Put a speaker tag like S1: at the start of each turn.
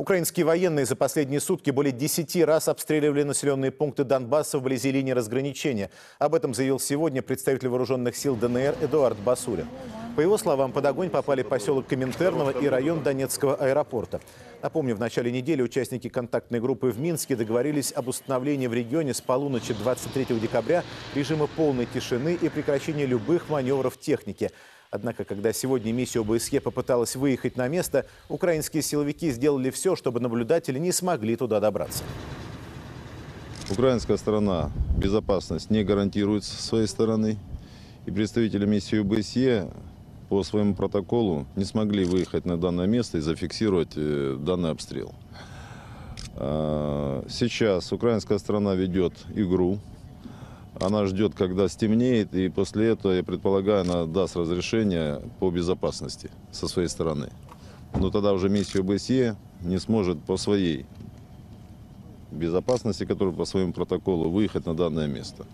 S1: Украинские военные за последние сутки более 10 раз обстреливали населенные пункты Донбасса вблизи линии разграничения. Об этом заявил сегодня представитель вооруженных сил ДНР Эдуард Басулин. По его словам, под огонь попали поселок Коминтерново и район Донецкого аэропорта. Напомню, в начале недели участники контактной группы в Минске договорились об установлении в регионе с полуночи 23 декабря режима полной тишины и прекращения любых маневров техники. Однако, когда сегодня миссия ОБСЕ попыталась выехать на место, украинские силовики сделали все, чтобы наблюдатели не смогли туда добраться.
S2: Украинская сторона безопасность не гарантирует с своей стороны. И представители миссии ОБСЕ по своему протоколу не смогли выехать на данное место и зафиксировать э, данный обстрел. А, Сейчас украинская сторона ведет игру. Она ждет, когда стемнеет, и после этого, я предполагаю, она даст разрешение по безопасности со своей стороны. Но тогда уже миссия ОБСЕ не сможет по своей безопасности, которая по своему протоколу, выехать на данное место.